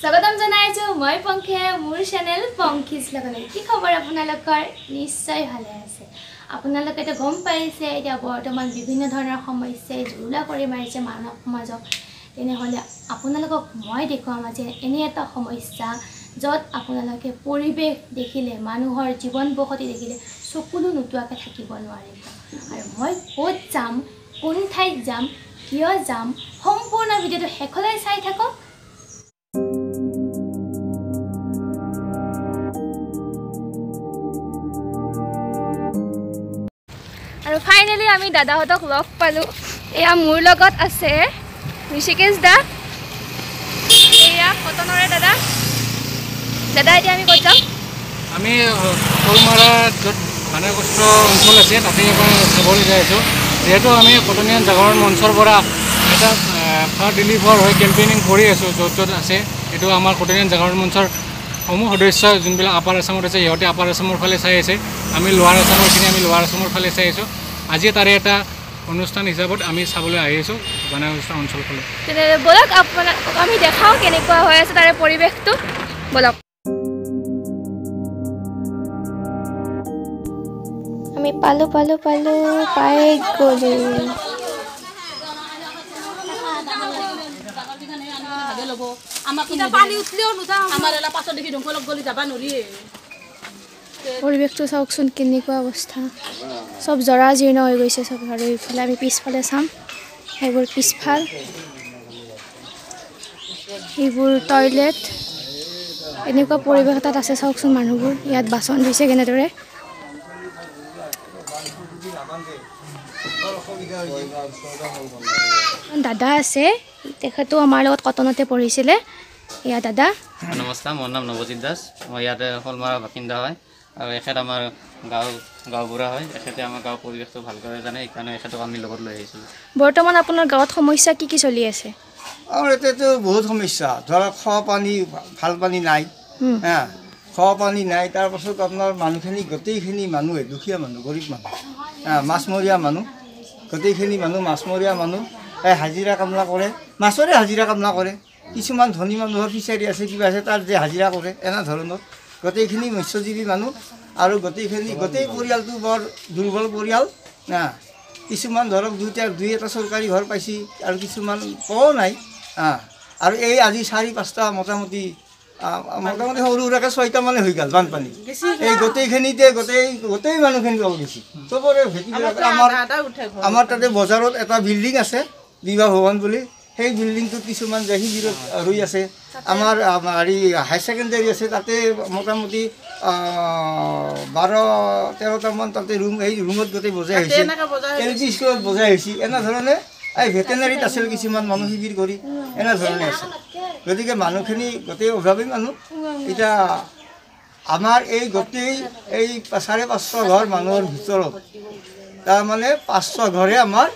স্বাগতম জনাইছোঁ মই পংখীয়ে মোৰ চেনেল পংখীজ লগলৈ কি খবৰ আপোনালোকৰ? নিশ্চয় ভালে আছে। আপোনালোকেতো গম পাইছে এতিয়া বৰ্তমান বিভিন্ন ধৰণৰ সমস্যাই জুৰুলা কৰি মাৰিছে মানৱ সমাজক। তেনেহ'লে আপোনালোকক মই দেখুৱাম আজি এনে এটা সমস্যা য'ত আপোনালোকে পৰিৱেশ দেখিলে মানুহৰ জীৱন বসতি দেখিলে চকুলো নোতোৱাকৈ থাকিব নোৱাৰিব। আৰু মই ক'ত যাম কোন ঠাইত যাম কিয় যাম সম্পূৰ্ণ ভিডিঅ'টো শেষলৈ চাই থাকক। ফাইনেলি আমি দাদাহঁতক লগ পালোঁ। এয়া মোৰ লগত আছে ঋষিকেশ দা। এয়া কটনৰে দাদা। দাদা এতিয়া আমি ক'ত যাম? আমি বানগ্ৰস্ত অঞ্চল আছে তাতে চাবলৈ যাই আছোঁ। যিহেতু আমি কটনীয়ান জাগৰণ মঞ্চৰ পৰা এটা ফাৰ ৰিলিফৰ হৈ কেম্পেইনিং কৰি আছোঁ য'ত য'ত আছে। এইটো আমাৰ কটনীয়ান জাগৰণ মঞ্চৰ সমূহ সদস্য যোনবিলাক আপাৰ আছামত আছে সিহঁতে আপাৰ আছামৰ ফালে চাই আছে। আমি লোৱাৰ আছামৰখিনি আমি লোৱাৰ আছামৰ ফালে চাই আছোঁ। আজি তাৰে এটা অনুষ্ঠান হিচাপত আমি চাবলৈ আহি আছোঁ বানগ্ৰস্ত অঞ্চল ফালে তেনেহ'লে ব'লক আপোনাক আমি দেখাওঁ কেনেকুৱা হৈ আছে তাৰে পৰিৱেশটো। ব'লক। আমি পালোঁ পালোঁ পালোঁ পাই গ'লোঁ। পৰিৱেশটো চাওকচোন কেনেকুৱা অৱস্থা। চব জৰা জীৰ্ণ হৈ গৈছে চব আৰু এইফালে আমি পিছফালে চাম। সেইবোৰ পিছফাল। এইবোৰ টয়লেট এনেকুৱা পৰিৱেশ এটাত আছে চাওকচোন মানুহবোৰ। ইয়াত বাচন ধুইছে কেনেদৰে। দাদা আছে। তেখেতো আমাৰ লগত কটনতে পঢ়িছিলে। এয়া দাদা। নমস্কাৰ মোৰ নাম নৱজিত দাস। মই ইয়াতে শলমাৰা বাসিন্দা হয়। আৰু এখেত আমাৰ গাঁও গাঁওবুঢ়া হয়। এখেতে আমাৰ গাঁৱৰ পৰিৱেশটো ভালকৈ জানে সেইকাৰণে এখেতক আমি লগত লৈ আহিছিলোঁ বৰ্তমান আপোনাৰ গাঁৱত সমস্যা কি কি চলি আছে? আমাৰ ইয়াতেতো বহুত সমস্যা। ধৰক খোৱা পানী ভাল পানী নাই। হা খোৱা পানী নাই তাৰপাছত আপোনাৰ মানুহখিনি গোটেইখিনি মানুহে দুখীয়া মানুহ গৰীব মানুহ হা মাছমৰীয়া মানুহ গোটেইখিনি মানুহ মাছমৰীয়া মানুহ এই হাজিৰা কামলা কৰে। মাছৰে হাজিৰা কামলা কৰে। কিছুমান ধনী মানুহৰ ফিচাৰী আছে কিবা আছে তাত যে হাজিৰা কৰে এনে ধৰণৰ। গোটেইখিনি মৎস্যজীৱী মানুহ আৰু গোটেইখিনি গোটেই পৰিয়ালটো বৰ দুৰ্বল পৰিয়াল হা কিছুমান ধৰক দুইটা দুই এটা চৰকাৰী ঘৰ পাইছে আৰু কিছুমান পোৱাও নাই হা আৰু এই আজি চাৰি পাঁচটা মোটামুটি মোটামুটি সৰু সুৰাকৈ ছয়টামানে হৈ গ'ল বানপানী। এই গোটেইখিনিতে গোটেই গোটেই মানুহখিনি যাব গৈছে চবৰে আমাৰ আমাৰ তাতে বজাৰত এটা বিল্ডিং আছে বিবাহ ভৱন বুলি। সেই বিল্ডিংটোত কিছুমান যে শিবিৰত ৰৈ আছে। আমাৰ আম, হেৰি হাই ছেকেণ্ডেৰী আছে তাতে মোটামুটি বাৰ তেৰটামান তাতে ৰুম এই ৰুমত গোটেই বজাই হৈছে। এল পি স্কুলত বজাই হৈছে। এনেধৰণে এই ভেটেনাৰীত আছিল কিছুমান মানুহ শিবিৰ কৰি। এনেধৰণে আছে। গতিকে মানুহখিনি গোটেই অভাৱী মানুহ এতিয়া আমাৰ এই গোটেই এই চাৰে পাঁচশ ঘৰ মানুহৰ ভিতৰত। তাৰমানে পাঁচশ ঘৰে আমাৰ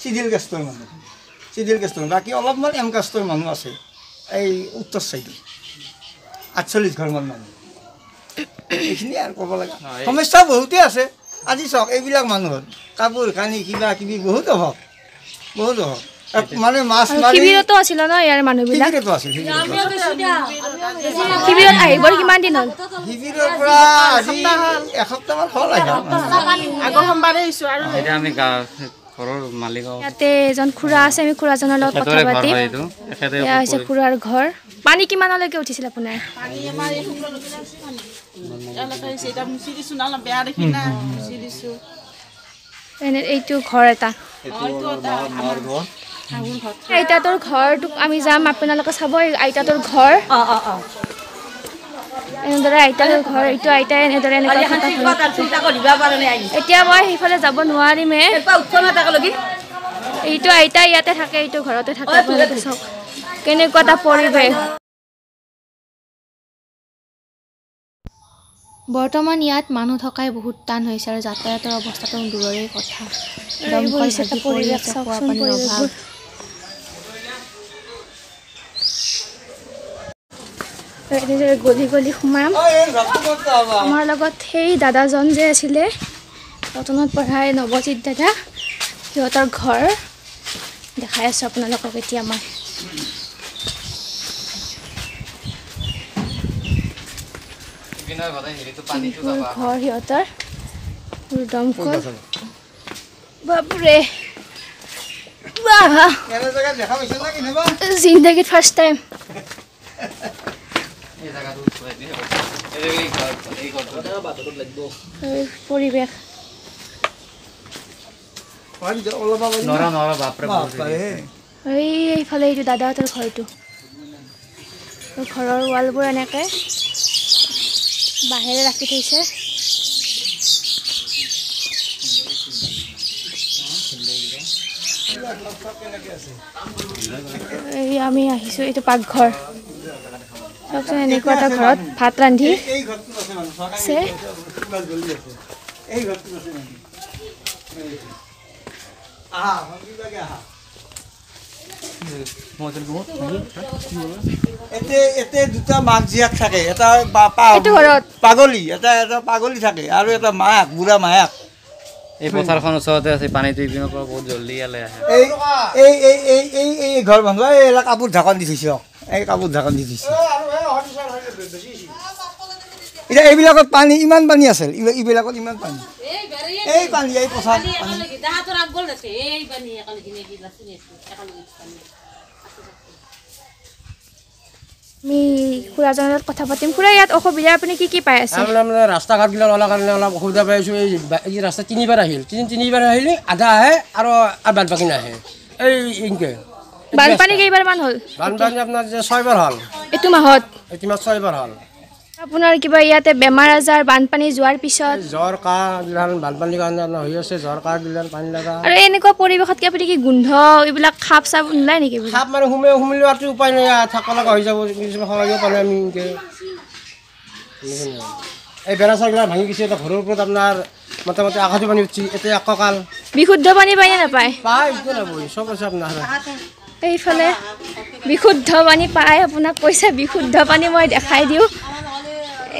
চিডিল কাষ্টৰ মানুহ। চিডিল কাষ্টৰ বাকী অলপমান এম কাষ্টৰ মানুহ আছে। এই উত্তৰ চাইডে আঠচল্লিছ ঘৰমান মানুহ। এইখিনিয়ে আৰু ক'ব লাগে। সমস্যা বহুতেই আছে। আজি চাওক এইবিলাক মানুহৰ। কাপোৰ কানি কিবা কিবি বহুত অভাৱ বহুত অভাৱ মানে মাছ আৰু শিবিৰতো আছিলে ন ইয়াৰ মানুহবিলাক? শিবিৰতো আছিল আহিব কিমান দিন হ'ল শিবিৰৰ পৰা আজি এসপ্তাহমান হ'ল আহিবা এতিয়া আমি গাঁও ঘৰৰ মালিকক। ইয়াতে এজন খুৰা আছে আমি খুৰাজনৰ লগত কথা পাতিম। এখেতে এয়া হৈছে খুৰাৰ ঘৰ। পানী কিমানলৈকে উঠিছিল আপোনাৰ? এনে এইটো ঘৰ এটা। আইতাটোৰ ঘৰটোক আমি যাম আপোনালোকে চাব আইতাটোৰ ঘৰ। এনেদৰে আইতাটোৰ ঘৰ এইটো আইতাই এনেদৰে এনেকুৱা এটা ঘৰ। এতিয়া মই সেইফালে যাব নোৱাৰিমে। এইটো আইতা ইয়াতে থাকে এইটো ঘৰতে থাকে চাওক। কেনেকুৱা এটা পৰিৱেশ। বৰ্তমান ইয়াত মানুহ থকাই বহুত টান হৈছে আৰু যাতায়াতৰ অৱস্থাটো দূৰৰে কথা। দমকল ভাগি এনেদৰে গলি গলি সোমাম। আমাৰ লগত সেই দাদাজন যে আছিলে কটনত পঢ়াই নৱজিত দাদা সিহঁতৰ ঘৰ। দেখাই আছোঁ আপোনালোকক এতিয়া মই। ঘৰ সিহঁতৰ? দমকল? বাপৰে! জিন্দগীত ফাৰ্ষ্ট টাইম এই জেগাটো থৈ দিয়ে এই এই ঘৰ এই ঘৰটো পৰিৱেশ। এইফালে এইটো দাদাহঁতৰ ঘৰটো। ঘৰৰ ৱালবোৰ এনেকৈ বাঁহেৰে ৰাখি থৈছে। এই আমি আহিছোঁ এইটো পাকঘৰ। চাওকচোন এনেকুৱা এটা ঘৰত ভাত ৰান্ধি এই ঘৰটো আছে মানুহ চৰকাৰী আছে? কিবা জ্বলি আছে। এই ঘৰটো আছে মানুহ। আহা ভণ্টিবিলাকে আহা। এতে এতে দুটা মাক জীয়াক থাকে এটা পা- পা- এইটো ঘৰত? পাগলী এটা এটা পাগলী থাকে আৰু এটা মায়াক বুঢ়া মায়াক এই পথাৰখন ওচৰতে আছে পানীটো ইপিনৰ পৰা বহুত জল্দি ইয়ালৈ আহে। এই এই এই এই এই এই ঘৰ মানুহ এই এইবিলাক কাপোৰ ঢাকন দি থৈছে। এই কাপোৰ ঢাকন দি থৈছে এতিয়া এইবিলাকত পানী ইমান পানী আছিল। ইব- এইবিলাকত ইমান পানী। এই পানী এই পথাৰ পানী আমি খুৰাজনৰ লগত কথা পাতিম। খুৰা ইয়াত অসুবিধা আপুনি কি কি পাই আছে? তাৰমানে মানে ৰাস্তা ঘাটবিলাক ওলাৰ কাৰণে অলপ অসুবিধা পাই আছোঁ। এই ৰাস্তা তিনিবাৰ আহিল। তিনি তিনিবাৰ আহিলে আধা আহে আৰু আৰু বাদ বাকী নাহে। এই ইনকে বানপানী কেইবাৰমান হ'ল? বানপানী আপোনাৰ যে ছয়বাৰ হ'ল। এইটো মাহত? এতিয়া মাহ ছয়বাৰ হ'ল। আপোনাৰ কিবা ইয়াতে বেমাৰ আজাৰ বানপানী যোৱাৰ পিছত? জ্বৰ কাহ এইবিলাক বানপানীৰ কাৰণে হৈ আছে জ্বৰ কাহ এইবিলাক পানী লগা। আৰু এনেকুৱা পৰিৱেশত আপুনি কি গোন্ধ এইবিলাক সাপ চাপ নোলায় নেকি? সাপ মানে সোমাই সোমাই লোৱাটো উপায় নাই আৰু থাকিব লগা হৈ যাব কিছুমান সলাব পাৰে আমি এই বেৰা চাৰবিলাক ভাঙি গৈছে এতিয়া ঘৰৰ ওপৰত আপোনাৰ মোটামুটি আকাশী পানী উঠছি এতিয়া এককাল বিশুদ্ধ পানী পায়নে নাপায়? পায় একো নাপায় চব আছে আপোনাৰ। এইফালে বিশুদ্ধ পানী পায় আপোনাক কৈছে বিশুদ্ধ পানী মই দেখাই দিওঁ।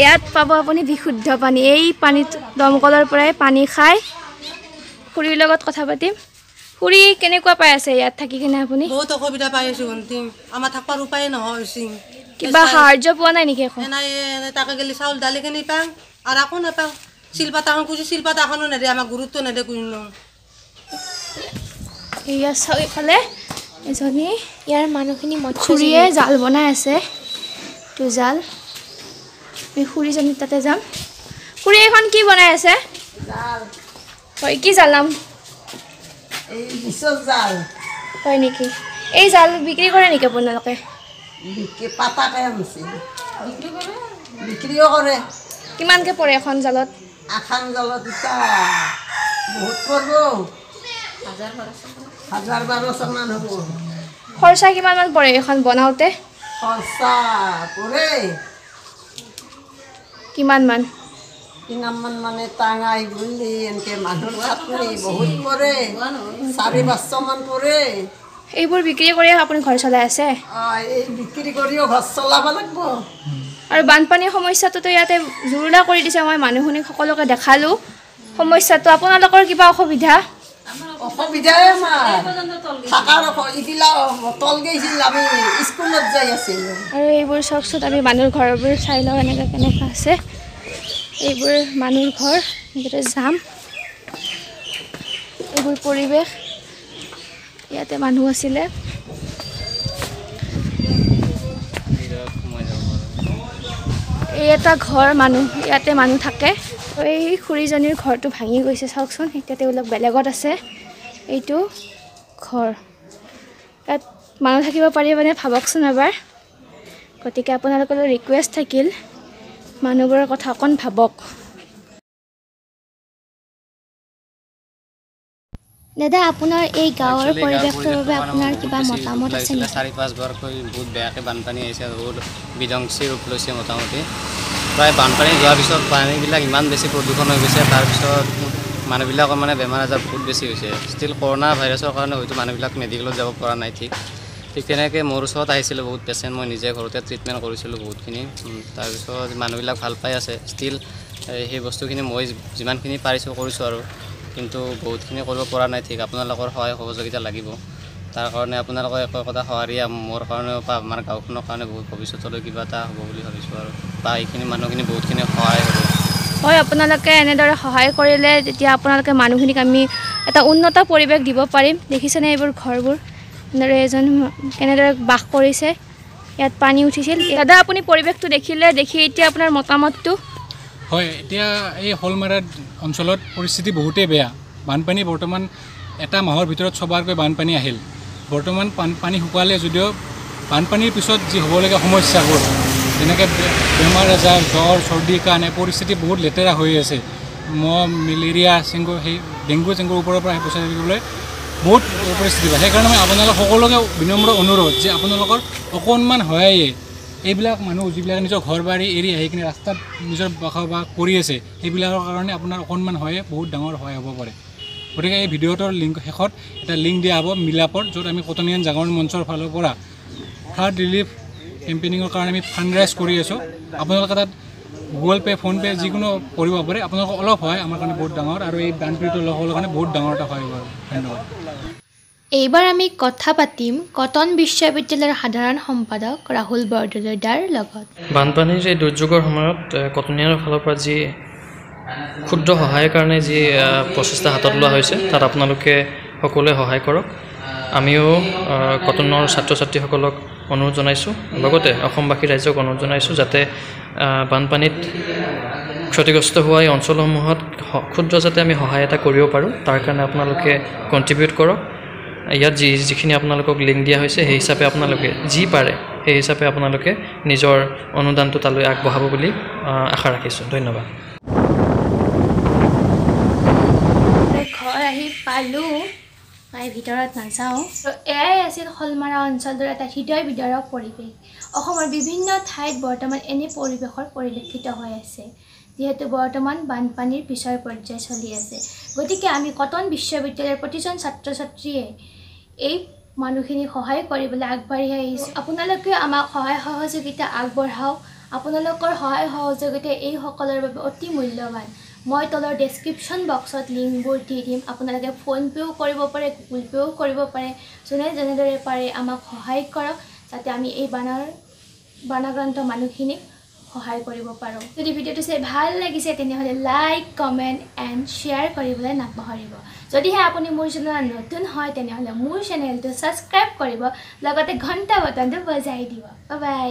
ইয়াত পাব আপুনি বিশুদ্ধ পানী। এই পানীত দমকলৰ পৰাই পানী খাই খুৰীৰ লগত কথা পাতিম। খুৰী কেনেকুৱা পাই আছে ইয়াত থাকি কিনে আপুনি? বহুত অসুবিধা পাই আছোঁ ভণ্টি আমাৰ থাকবাৰ উপায়ে নহয় কিবা সাহাৰ্য পোৱা নাই নেকি একো? তাকে গেলি চাউল দালিখিনি পাওঁ আৰু একো নাপাওঁ শিলপাত এখন খুজি শিলপাত এখনো নেদে আমাক গুৰুত্ব নেদে কোনো এয়া চাওঁ এইফালে। এজনী ইয়াৰ মানুহখিনি খুৰীয়ে জাল বনাই আছে। এইটো জাল। আমি খুৰীজনী তাতে যাম। খুৰী এইখন কি বনাই আছে? হয় কি জাল নাম? হয় নেকি? এই জাল বিক্ৰী কৰে নেকি আপোনালোকে? বিক্ৰীও কৰে। কিমানকৈ পৰে এখন জালত? আখান জালত বহুত পৰিব। হাজাৰ বাৰশমান হ'ব। খৰচা কিমানমান পৰে এখন বনাওঁতে? খৰচা পৰে। কিমানমান কিমানমান মানে টাঙাই গুলি এনেকৈ মানুহৰ চাটনি বহুত পৰে। চাৰি পাঁচশমান পৰে। এইবোৰ বিক্ৰী কৰি আপুনি ঘৰ চলাই আছে? এই বিক্ৰী কৰিও ঘৰ চলাব লাগিব। আৰু বানপানীৰ সমস্যাটোতো ইয়াতে জুৰুলা কৰি দিছে। মই মানুহখিনিক সকলোকে দেখালোঁ। সমস্যাটো আপোনালোকৰ কিবা অসুবিধা? অসুবিধাই আমাৰ থাকাৰ অস- এইবিলাক তল গৈছিল আমি স্কুলত যাই আছিলোঁ। আৰু এইবোৰ চাওকচোন আমি মানুহৰ ঘৰবোৰ চাই লওঁ এনেকৈ কেনেকুৱা আছে। এইবোৰ মানুহৰ ঘৰ এনেকৈ যাম এইবোৰ পৰিৱেশ। ইয়াতে মানুহ আছিলে। এই এটা ঘৰ মানুহ ইয়াতে মানুহ থাকে। এই খুৰীজনীৰ ঘৰটো ভাঙি গৈছে চাওকচোন। এতিয়া তেওঁলোক বেলেগত আছে। এইটো ঘৰ। ইয়াত মানুহ থাকিব পাৰিবনে ভাবকচোন এবাৰ। গতিকে আপোনালোকলৈ ৰিকুৱেষ্ট থাকিল। মানুহবোৰৰ কথা অকণ ভাবক। দাদা আপোনাৰ এই গাঁৱৰ পৰিৱেশটোৰ বাবে আপোনাৰ কিবা মতামত আছে। নেকি? চাৰি পাঁচবাৰকৈ বহুত বেয়াকৈ বানপানী আহিছে বহুত বিধ্বংসী ৰূপ লৈছে মোটামুটি। প্ৰায় বানপানী যোৱাৰ পিছত পানীবিলাক ইমান বেছি প্ৰদূষণ হৈ গৈছে তাৰপিছত মানুহবিলাকৰ মানে বেমাৰ আজাৰ বহুত বেছি হৈছে। ষ্টিল কৰোণা ভাইৰাছৰ কাৰণে হয়তো মানুহবিলাক মেডিকেলত যাব পৰা নাই ঠিক। ঠিক তেনেকৈ মোৰ ওচৰত আহিছিলোঁ বহুত পেচেণ্ট মই নিজে ঘৰতে ট্ৰিটমেণ্ট কৰিছিলোঁ বহুতখিনি। তাৰপিছত মানুহবিলাক ভাল পাই আছে। ষ্টিল সেই বস্তুখিনি মই যিমানখিনি পাৰিছোঁ কৰিছোঁ আৰু। কিন্তু বহুতখিনি কৰিব পৰা নাই ঠিক। আপোনালোকৰ সহায় সহযোগিতা লাগিব। তাৰ কাৰণে আপোনালোকে একো একোটা সঁহাৰিয়ে মোৰ কাৰণেও বা আমাৰ গাঁওখনৰ কাৰণে বহুত ভৱিষ্যতলৈ কিবা এটা হ'ব বুলি ভাবিছোঁ আৰু। বা এইখিনি মানুহখিনি বহুতখিনি সহায় হ'ব। হয় আপোনালোকে এনেদৰে সহায় কৰিলে তেতিয়া আপোনালোকে মানুহখিনিক আমি এটা উন্নত পৰিৱেশ দিব পাৰিম। দেখিছেনে এইবোৰ ঘৰবোৰ? এনেদৰে এজন কেনেদৰে বাস কৰিছে ইয়াত পানী উঠিছিল। দাদা আপুনি পৰিৱেশটো দেখিলে দেখি এতিয়া আপোনাৰ মতামতটো? হয় এতিয়া এই শ'লমাৰা অঞ্চলত পৰিস্থিতি বহুতেই বেয়া। বানপানী বৰ্তমান এটা মাহৰ ভিতৰত ছবাৰকৈ বানপানী আহিল। বৰ্তমান পান শুকালে যদিও বানপানীৰ পিছত যি হ'বলগীয়া সমস্যাবোৰ যেনেকৈ বেমাৰ আজাৰ জ্বৰ চৰ্দি কাৰণে পৰিস্থিতি বহুত লেতেৰা হৈ আছে। মহ মেলেৰিয়া চেংগু সেই ডেংগু চেংগুৰ ওপৰৰ পৰা সেই বচাই থাকিবলৈ বহুত পৰিস্থিতি পায়। সেইকাৰণে মই আপোনালোক সকলোকে বিনম্ৰ অনুৰোধ যে আপোনালোকৰ অকণমান সহায়ে এইবিলাক মানুহ যিবিলাকে নিজৰ ঘৰ বাৰী এৰি আহি কিনে ৰাস্তাত নিজৰ বসবাস কৰি আছে সেইবিলাকৰ কাৰণে আপোনাৰ অকণমান সহায়ে বহুত ডাঙৰ সহায় হ'ব পাৰে। গতিকে এই ভিডিঅ'টোৰ লিংক শেষত এটা লিংক দিয়া হ'ব মিলাপৰ য'ত আমি কটনিয়ান জাগৰণ মঞ্চৰ ফালৰ পৰা ফ্লাড ৰিলিফ কেম্পেইনিঙৰ কাৰণে আমি ফাণ্ড ৰাইজ কৰি আছোঁ। আপোনালোকে তাত গুগল পে' ফোনপে' যিকোনো কৰিব পাৰে। আপোনালোকৰ অলপ সহায় আমাৰ কাৰণে বহুত ডাঙৰ। আৰু এই বানপীড়িত লোকসকলৰ কাৰণে বহুত ডাঙৰ এটা হ'ব ধন্যবাদ। এইবাৰ আমি কথা পাতিম কটন বিশ্ববিদ্যালয়ৰ সাধাৰণ সম্পাদক ৰাহুল বৰদলৈদাৰ লগত। বানপানীৰ এই দুৰ্যোগৰ সময়ত কটনীয়াৰ ফালৰ পৰা যি ক্ষুদ্ৰ সহায়ৰ কাৰণে যি প্ৰচেষ্টা হাতত লোৱা হৈছে তাত আপোনালোকে সকলোৱে সহায় কৰক। আমিও কটনৰ ছাত্ৰ ছাত্ৰীসকলক অনুৰোধ জনাইছোঁ। লগতে অসমবাসী ৰাইজক অনুৰোধ জনাইছোঁ যাতে বানপানীত ক্ষতিগ্ৰস্ত হোৱা এই অঞ্চলসমূহত ক্ষুদ্ৰ যাতে আমি সহায় এটা কৰিব পাৰোঁ তাৰ কাৰণে আপোনালোকে কণ্ট্ৰিবিউট কৰক। ইয়াত যি যিখিনি আপোনালোকক লিংক দিয়া হৈছে সেই হিচাপে আপোনালোকে যি পাৰে সেই হিচাপে আপোনালোকে নিজৰ অনুদানটো তালৈ আগবঢ়াব বুলি আশা ৰাখিছোঁ। ধন্যবাদ। ঘৰ আহি পালোঁ। মই ভিতৰত নাযাওঁ। এয়াই আছিল শলমাৰা অঞ্চলটোৰ এটা হৃদয় বিদাৰক পৰিৱেশ। অসমৰ বিভিন্ন ঠাইত বৰ্তমান এনে পৰিৱেশৰ পৰিলক্ষিত হৈ আছে যিহেতু বৰ্তমান বানপানীৰ পিছৰ পৰ্যায় চলি আছে। গতিকে আমি কটন বিশ্ববিদ্যালয়ৰ প্ৰতিজন ছাত্ৰ ছাত্ৰীয়ে এই মানুহখিনিক সহায় কৰিবলৈ আগবাঢ়ি আহিছোঁ। আপোনালোকেও আমাক সহায় সহযোগিতা আগবঢ়াওক। আপোনালোকৰ সহায় সহযোগিতা এইসকলৰ বাবে অতি মূল্যৱান। মই তলৰ ডেছক্ৰিপশ্যন বক্সত লিংকবোৰ দি দিম। আপোনালোকে ফোনপে'ও কৰিব পাৰে গুগল পে'ও কৰিব পাৰে। যোনে যেনেদৰে পাৰে আমাক সহায় কৰক যাতে আমি এই বানৰ বানাক্ৰান্ত মানুহখিনিক সহায় কৰিব পাৰোঁ। যদি ভিডিঅ'টো চাই ভাল লাগিছে তেনেহ'লে লাইক কমেণ্ট এণ্ড শ্বেয়াৰ কৰিবলৈ নাপাহৰিব। যদিহে আপুনি মোৰ চেনেলত নতুন হয় তেনেহ'লে মোৰ চেনেলটো ছাবস্ক্ৰাইব কৰিব। লগতে ঘণ্টা বটনটো বজাই দিব। বাই